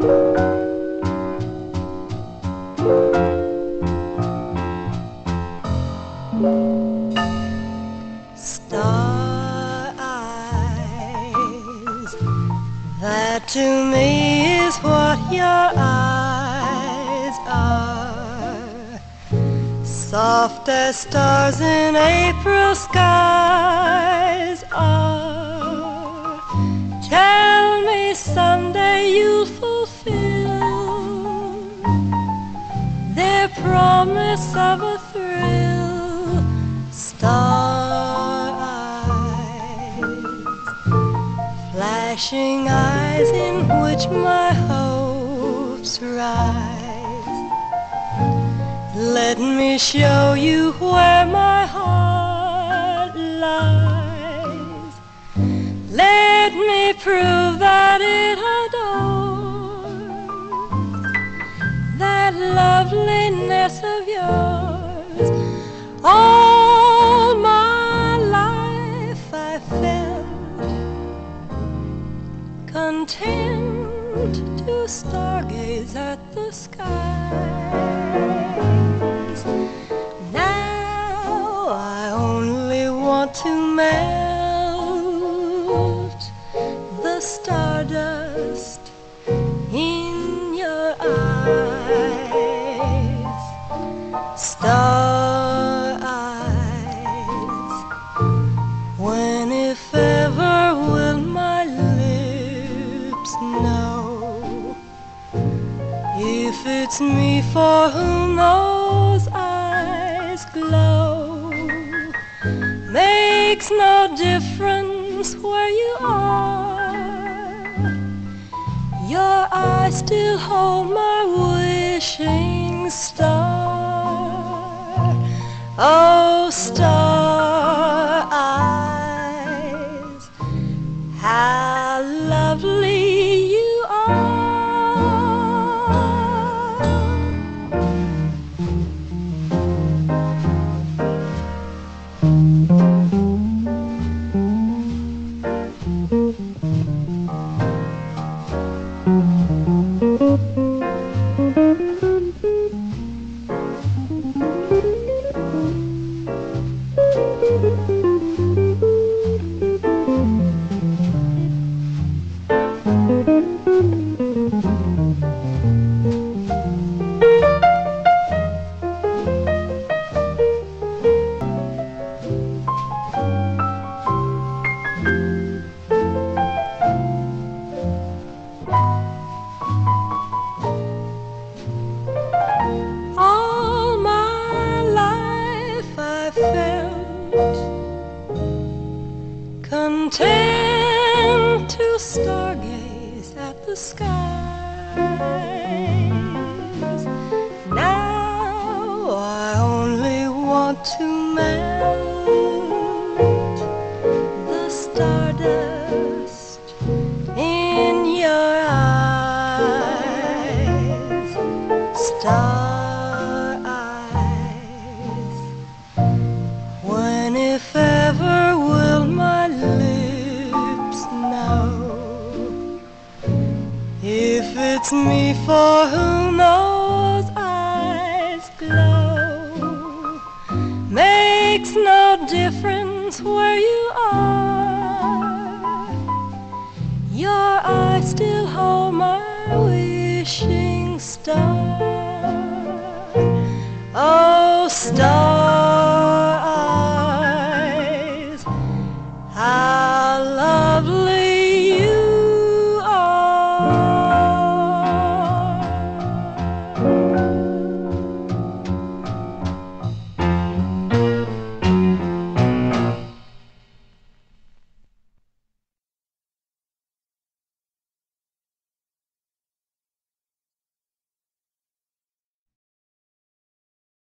Star eyes, that to me is what your eyes are. Soft as stars in April skies are. Tell me some promise of a thrill. Star eyes, flashing eyes in which my hopes rise. Let me show you where my heart lies. Let me prove that it of yours. All my life I felt content to stargaze at the skies. Now I only want to melt Star eyes. When if ever will my lips know if it's me for whom those eyes glow? Makes no difference where you are. Your eyes still hold my wishing star. Oh, star eyes, how lovely you are. Content to stargaze at the skies. Now I only want to melt the stardust in your eyes star eyes. When, if ever, it's me for whom those eyes glow? Makes no difference where you are. Your eyes still hold my wishing star. Oh, star.